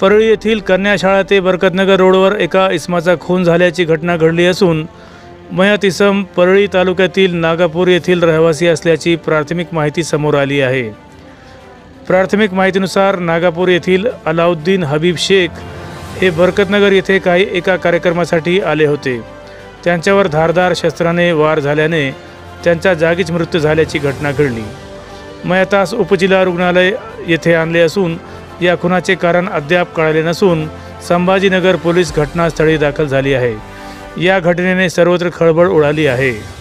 परळी येथील कन्याशाळा ते बरकतनगर रोडवर एका इसमाचा खून झाल्याची घटना घडली असून मयत इसम परळी तालुक्यातील नागापूर येथील रहिवासी असल्याची प्राथमिक माहिती समोर आली आहे. प्राथमिक माहितीनुसार नागापूर येथील अलाउद्दीन हबीब शेख हे बरकतनगर येथे काही एका कार्यक्रमासाठी आले होते. त्यांच्यावर धारदार शस्त्राने वार झाल्याने त्यांच्या जागीच मृत्यू झाल्याची घटना घडली. मयतास उपजिल्हा रुग्णालय येथे आणले असून या खुनाचे कारण अद्याप कळाले नसून संभाजीनगर पोलीस घटनास्थळी दाखल झाली आहे. या घटनेने सर्वत्र खळबळ उडाली आहे.